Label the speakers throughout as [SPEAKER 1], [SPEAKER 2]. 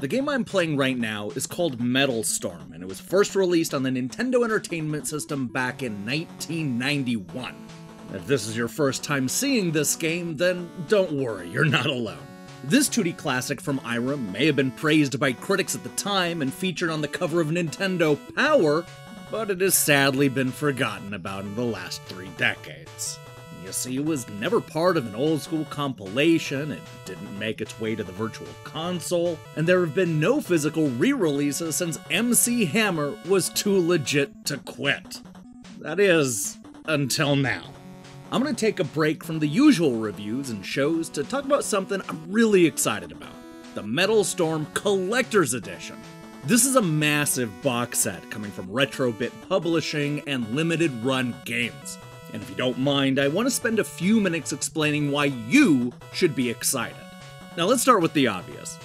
[SPEAKER 1] The game I'm playing right now is called Metal Storm, and it was first released on the Nintendo Entertainment System back in 1991. If this is your first time seeing this game, then don't worry, you're not alone. This 2D classic from Irem may have been praised by critics at the time and featured on the cover of Nintendo Power, but it has sadly been forgotten about in the last three decades. You see, it was never part of an old school compilation, it didn't make its way to the Virtual Console, and there have been no physical re releases since MC Hammer was too legit to quit. That is, until now. I'm gonna take a break from the usual reviews and shows to talk about something I'm really excited about the Metal Storm Collector's Edition. This is a massive box set coming from Retro-Bit Publishing and Limited Run Games. And if you don't mind, I want to spend a few minutes explaining why you should be excited. Now let's start with the obvious.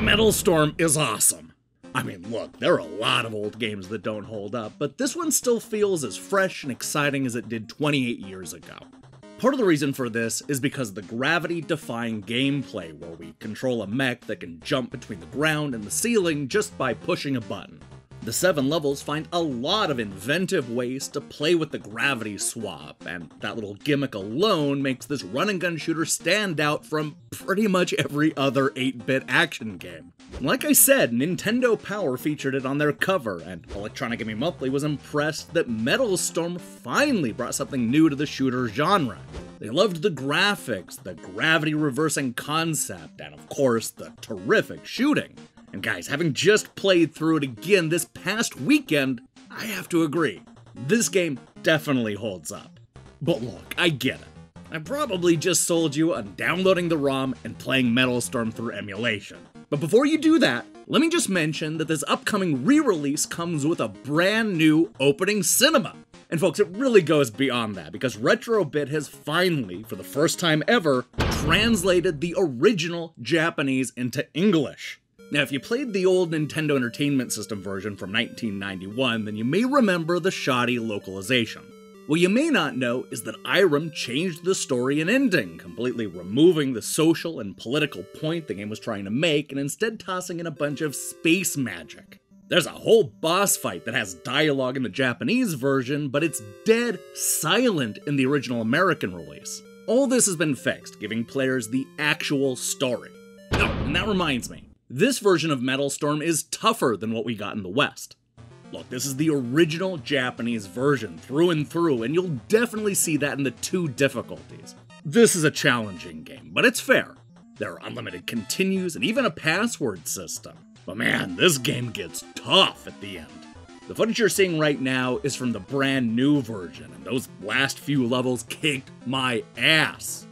[SPEAKER 1] Metal Storm is awesome. I mean, look, there are a lot of old games that don't hold up, but this one still feels as fresh and exciting as it did 28 years ago. Part of the reason for this is because of the gravity defying gameplay, where we control a mech that can jump between the ground and the ceiling just by pushing a button. The seven levels find a lot of inventive ways to play with the gravity swap, and that little gimmick alone makes this run and gun shooter stand out from pretty much every other 8 bit action game. Like I said, Nintendo Power featured it on their cover, and Electronic Gaming Monthly was impressed that Metal Storm finally brought something new to the shooter genre. They loved the graphics, the gravity reversing concept, and of course, the terrific shooting. And guys, having just played through it again this past weekend, I have to agree. This game definitely holds up. But look, I get it. I probably just sold you on downloading the ROM and playing Metal Storm through emulation. But before you do that, let me just mention that this upcoming re release comes with a brand new opening cinema. And folks, it really goes beyond that because Retro-Bit has finally, for the first time ever, translated the original Japanese into English. Now, if you played the old Nintendo Entertainment System version from 1991, then you may remember the shoddy localization. What you may not know is that Irem changed the story and ending, completely removing the social and political point the game was trying to make and instead tossing in a bunch of space magic. There's a whole boss fight that has dialogue in the Japanese version, but it's dead silent in the original American release. All this has been fixed, giving players the actual story. Oh, and that reminds me, this version of Metal Storm is tougher than what we got in the West. Look, this is the original Japanese version through and through, and you'll definitely see that in the two difficulties. This is a challenging game, but it's fair. There are unlimited continues and even a password system. But man, this game gets tough at the end. The footage you're seeing right now is from the brand new version, and those last few levels kicked my ass.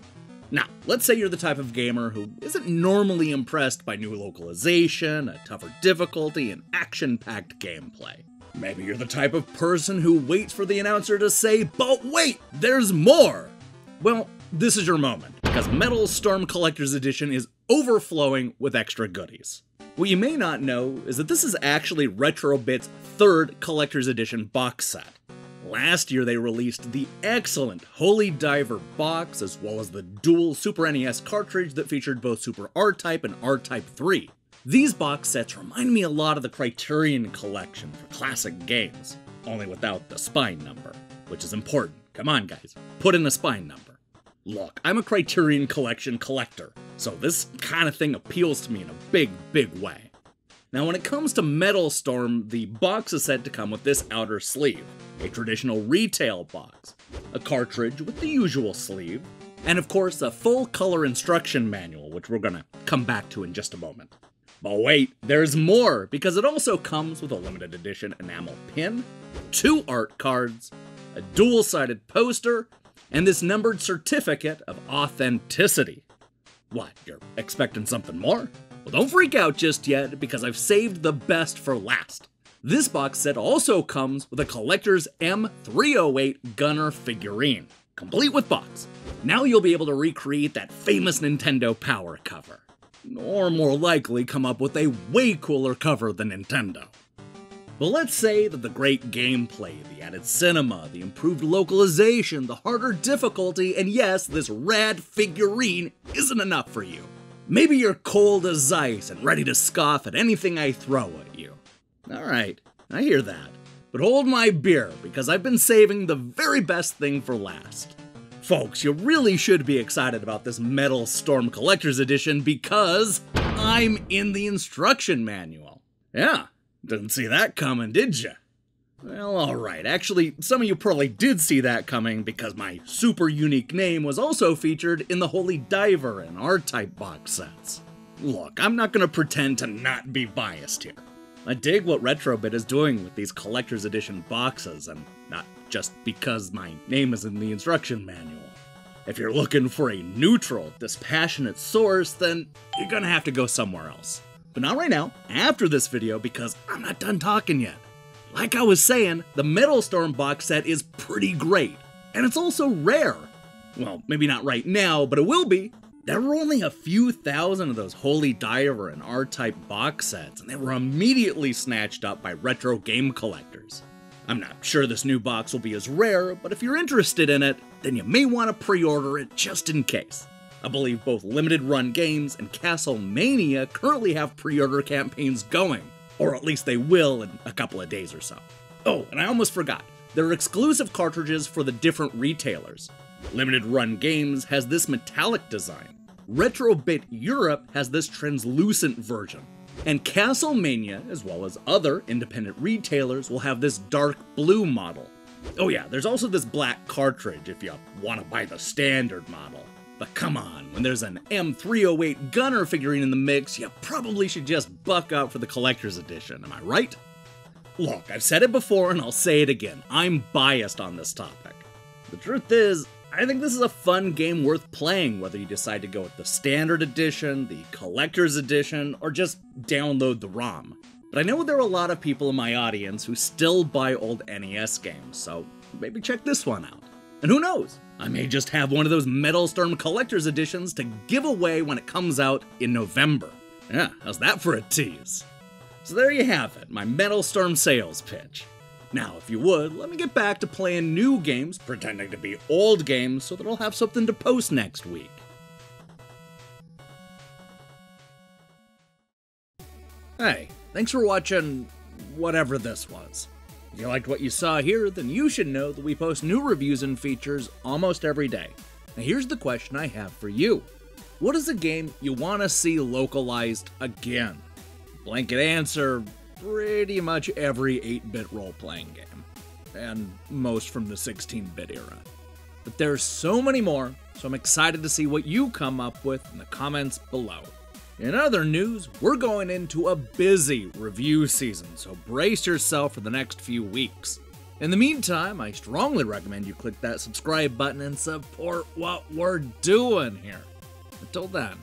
[SPEAKER 1] Now, let's say you're the type of gamer who isn't normally impressed by new localization, a tougher difficulty, and action packed gameplay. Maybe you're the type of person who waits for the announcer to say, but wait, there's more! Well, this is your moment, because Metal Storm Collector's Edition is overflowing with extra goodies. What you may not know is that this is actually Retro-Bit's third Collector's Edition box set. Last year, they released the excellent Holy Diver box, as well as the dual Super NES cartridge that featured both Super R Type and R Type 3. These box sets remind me a lot of the Criterion collection for classic games, only without the spine number, which is important. Come on, guys, put in the spine number. Look, I'm a Criterion collection collector, so this kind of thing appeals to me in a big, big way. Now, when it comes to Metal Storm, the box is said to come with this outer sleeve, a traditional retail box, a cartridge with the usual sleeve, and of course, a full color instruction manual, which we're gonna come back to in just a moment. But wait, there's more, because it also comes with a limited edition enamel pin, two art cards, a dual sided poster, and this numbered certificate of authenticity. What, you're expecting something more? Don't freak out just yet, because I've saved the best for last. This box set also comes with a collector's M308 Gunner figurine, complete with box. Now you'll be able to recreate that famous Nintendo Power cover. Or more likely, come up with a way cooler cover than Nintendo. But let's say that the great gameplay, the added cinema, the improved localization, the harder difficulty, and yes, this rad figurine isn't enough for you. Maybe you're cold as ice and ready to scoff at anything I throw at you. Alright, I hear that. But hold my beer, because I've been saving the very best thing for last. Folks, you really should be excited about this Metal Storm Collector's Edition because I'm in the instruction manual. Yeah, didn't see that coming, did ya? Well, alright. Actually, some of you probably did see that coming because my super unique name was also featured in the Holy Diver and R-Type box sets. Look, I'm not gonna pretend to not be biased here. I dig what Retro-Bit is doing with these collector's edition boxes, and not just because my name is in the instruction manual. If you're looking for a neutral, dispassionate source, then you're gonna have to go somewhere else. But not right now, after this video, because I'm not done talking yet. Like I was saying, the Metal Storm box set is pretty great, and it's also rare. Well, maybe not right now, but it will be. There were only a few thousand of those Holy Diver and R-Type box sets, and they were immediately snatched up by retro game collectors. I'm not sure this new box will be as rare, but if you're interested in it, then you may want to pre-order it just in case. I believe both Limited Run Games and Castlemania currently have pre-order campaigns going, or at least they will in a couple of days or so. Oh, and I almost forgot. There are exclusive cartridges for the different retailers. Limited Run Games has this metallic design. Retro-Bit Europe has this translucent version. And Castlemania, as well as other independent retailers, will have this dark blue model. Oh yeah, there's also this black cartridge if you want to buy the standard model. But come on, when there's an M308 gunner figurine in the mix, you probably should just buck up for the collector's edition, am I right? Look, I've said it before and I'll say it again. I'm biased on this topic. The truth is, I think this is a fun game worth playing, whether you decide to go with the standard edition, the collector's edition, or just download the ROM. But I know there are a lot of people in my audience who still buy old NES games, so maybe check this one out. And who knows? I may just have one of those Metal Storm Collector's Editions to give away when it comes out in November. Yeah, how's that for a tease? So there you have it, my Metal Storm sales pitch. Now, if you would, let me get back to playing new games, pretending to be old games, so that I'll have something to post next week. Hey, thanks for watching whatever this was. If you liked what you saw here, then you should know that we post new reviews and features almost every day. Now here's the question I have for you. What is a game you want to see localized again? Blanket answer, pretty much every 8-bit role-playing game. And most from the 16-bit era. But there's so many more, so I'm excited to see what you come up with in the comments below. In other news, we're going into a busy review season, so brace yourself for the next few weeks. In the meantime, I strongly recommend you click that subscribe button and support what we're doing here. Until then,